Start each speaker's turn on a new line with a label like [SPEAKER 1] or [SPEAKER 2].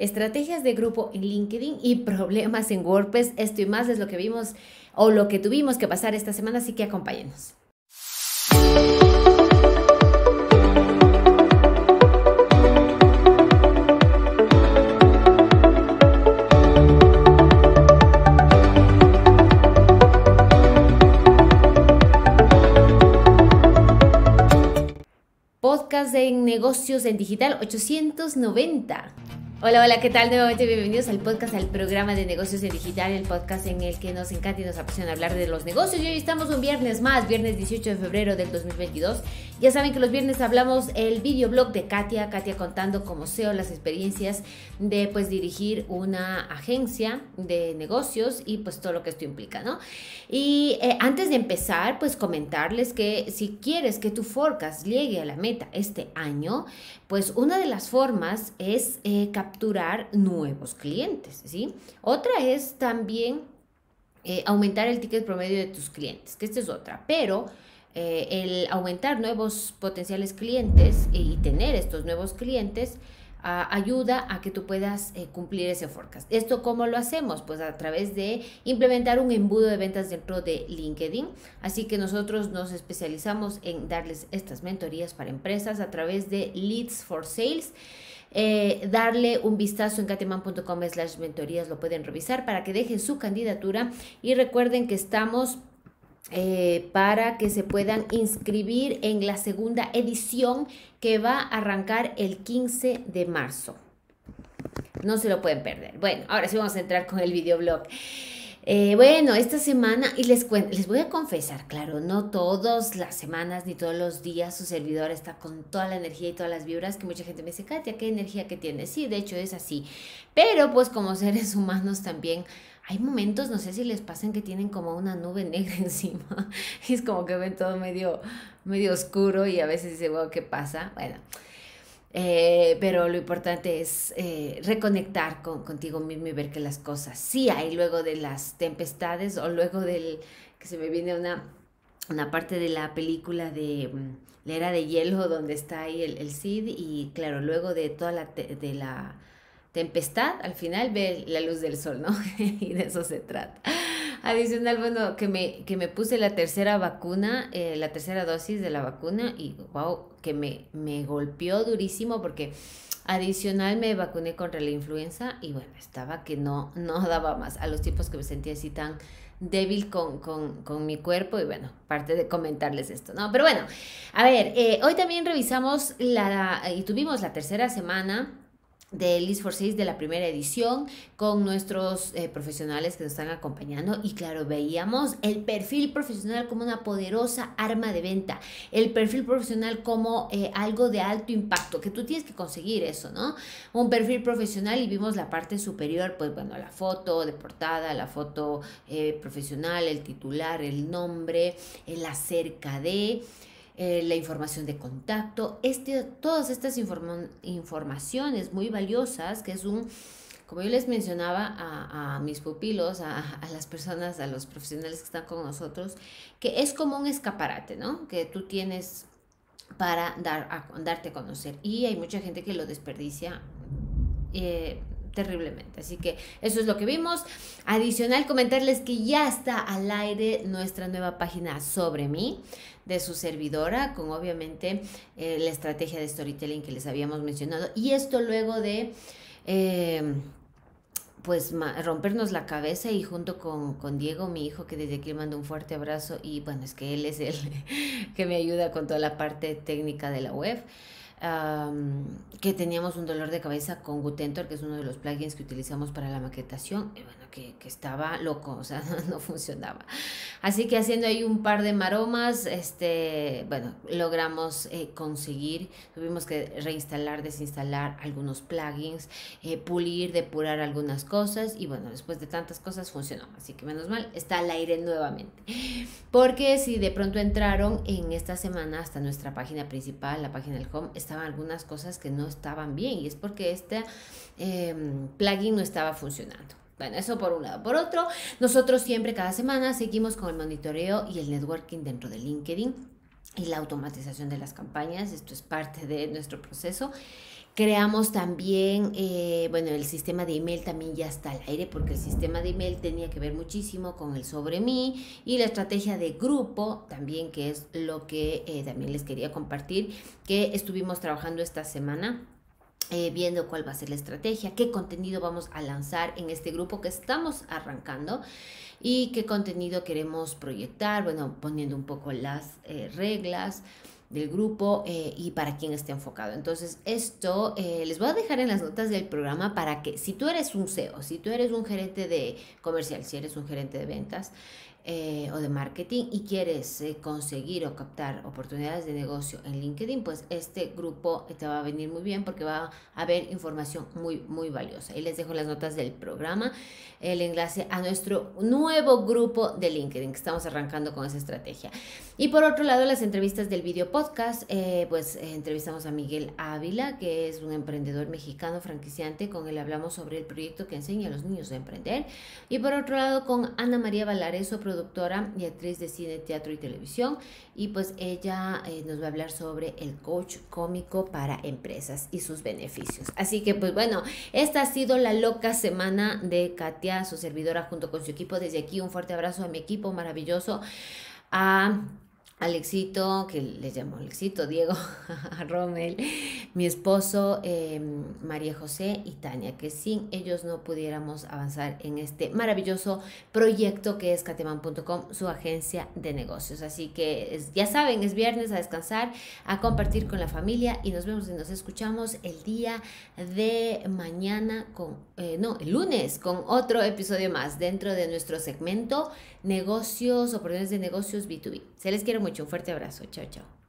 [SPEAKER 1] estrategias de grupo en LinkedIn y problemas en WordPress. Esto y más es lo que vimos o lo que tuvimos que pasar esta semana, así que acompáñenos. Podcast de negocios en digital 890. Hola, hola, ¿qué tal? Nuevamente bienvenidos al podcast, al programa de negocios en digital, el podcast en el que nos encanta y nos apasiona hablar de los negocios. Y hoy estamos un viernes más, viernes 18 de febrero del 2022. Ya saben que los viernes hablamos el videoblog de Katia, Katia contando como SEO las experiencias de pues dirigir una agencia de negocios y pues todo lo que esto implica, ¿no? Y eh, antes de empezar, pues comentarles que si quieres que tu forecast llegue a la meta este año, pues una de las formas es eh, capturar nuevos clientes, ¿sí? Otra es también eh, aumentar el ticket promedio de tus clientes, que esta es otra, pero eh, el aumentar nuevos potenciales clientes y tener estos nuevos clientes ayuda a que tú puedas eh, cumplir ese forecast. ¿Esto cómo lo hacemos? Pues a través de implementar un embudo de ventas dentro de LinkedIn. Así que nosotros nos especializamos en darles estas mentorías para empresas a través de Leads for Sales. Eh, darle un vistazo en cateman.com slash mentorías, lo pueden revisar para que dejen su candidatura y recuerden que estamos eh, para que se puedan inscribir en la segunda edición que va a arrancar el 15 de marzo. No se lo pueden perder. Bueno, ahora sí vamos a entrar con el videoblog. Eh, bueno, esta semana, y les, les voy a confesar, claro, no todas las semanas ni todos los días su servidor está con toda la energía y todas las vibras que mucha gente me dice, Katia, ¿qué energía que tienes? Sí, de hecho es así. Pero pues como seres humanos también hay momentos, no sé si les pasan que tienen como una nube negra encima. Y es como que ven todo medio, medio oscuro y a veces dicen, wow, ¿qué pasa? Bueno. Eh, pero lo importante es eh, reconectar con, contigo mismo y ver que las cosas sí hay luego de las tempestades o luego del que se me viene una, una parte de la película de mm, la era de hielo donde está ahí el, el Cid y claro, luego de toda la, de la tempestad, al final ve la luz del sol, ¿no? y de eso se trata. Adicional, bueno, que me, que me puse la tercera vacuna, eh, la tercera dosis de la vacuna y wow, que me, me golpeó durísimo porque adicional me vacuné contra la influenza y bueno, estaba que no, no daba más a los tipos que me sentía así tan débil con, con, con, mi cuerpo y bueno, parte de comentarles esto, ¿no? Pero bueno, a ver, eh, hoy también revisamos la, y tuvimos la tercera semana de List for Sales de la primera edición con nuestros eh, profesionales que nos están acompañando y claro, veíamos el perfil profesional como una poderosa arma de venta, el perfil profesional como eh, algo de alto impacto, que tú tienes que conseguir eso, ¿no? Un perfil profesional y vimos la parte superior, pues bueno, la foto de portada, la foto eh, profesional, el titular, el nombre, el acerca de... Eh, la información de contacto, este, todas estas informaciones muy valiosas, que es un, como yo les mencionaba a, mis pupilos, a, las personas, a los profesionales que están con nosotros, que es como un escaparate, ¿no? Que tú tienes para dar a, darte a conocer. Y hay mucha gente que lo desperdicia. Eh, terriblemente. Así que eso es lo que vimos. Adicional, comentarles que ya está al aire nuestra nueva página sobre mí de su servidora, con obviamente eh, la estrategia de storytelling que les habíamos mencionado. Y esto luego de... Eh, pues rompernos la cabeza y junto con, con, Diego, mi hijo, que desde aquí le mando un fuerte abrazo y bueno, es que él es el que me ayuda con toda la parte técnica de la web que teníamos un dolor de cabeza con Gutentor, que es uno de los plugins que utilizamos para la maquetación, y bueno, que, que estaba loco, o sea, no, funcionaba. Así que haciendo ahí un par de maromas, este, bueno, logramos eh, conseguir, tuvimos que reinstalar, desinstalar algunos plugins, eh, pulir, depurar algunas cosas, y bueno, después de tantas cosas funcionó, así que menos mal, está al aire nuevamente. Porque si de pronto entraron en esta semana hasta nuestra página principal, la página del home, estaban algunas cosas que no estaban bien y es porque este em, plugin no estaba funcionando. Bueno, eso por un lado. Por otro, nosotros siempre cada semana seguimos con el monitoreo y el networking dentro de LinkedIn y la automatización de las campañas. Esto es parte de nuestro proceso Creamos también, eh, bueno, el sistema de email también ya está al aire porque el sistema de email tenía que ver muchísimo con el sobre mí y la estrategia de grupo también, que es lo que eh, también les quería compartir, que estuvimos trabajando esta semana. Eh, viendo cuál va a ser la estrategia, qué contenido vamos a lanzar en este grupo que estamos arrancando y qué contenido queremos proyectar, bueno, poniendo un poco las reglas, del grupo eh, y para quién esté enfocado. Entonces, esto eh, les voy a dejar en las notas del programa para que si tú eres un CEO, si tú eres un gerente de comercial, si eres un gerente de ventas, eh, o de marketing y quieres eh, conseguir o captar oportunidades de negocio en LinkedIn, pues este grupo te va a venir muy bien porque va a haber información muy, muy valiosa. Y les dejo las notas del programa, el enlace a nuestro nuevo grupo de LinkedIn, que estamos arrancando con esa estrategia. Y por otro lado, las entrevistas del video podcast, eh, pues entrevistamos a Miguel Ávila, que es un emprendedor mexicano franquiciante, con él hablamos sobre el proyecto que enseña a los niños a emprender. Y por otro lado, con Ana María Valareso, productora y actriz de cine, teatro y televisión. Y pues ella eh, nos va a hablar sobre el coach cómico para empresas y sus beneficios. Así que pues bueno, esta ha sido la loca semana de Katia, su servidora, junto con su equipo. Desde aquí un fuerte abrazo a mi equipo maravilloso. A Alexito, que les llamo Alexito, Diego, Rommel, mi esposo, em, María José y Tania, que sin ellos no pudiéramos avanzar en este maravilloso proyecto que es cateman.com, su agencia de negocios. Así que ya saben, es viernes a descansar, a compartir con la familia y nos vemos y nos escuchamos el día de mañana con, eh, no, el lunes con otro episodio más dentro de nuestro segmento negocios, oportunidades de negocios B2B. Se les quiere Un fuerte abrazo. Chao, chao.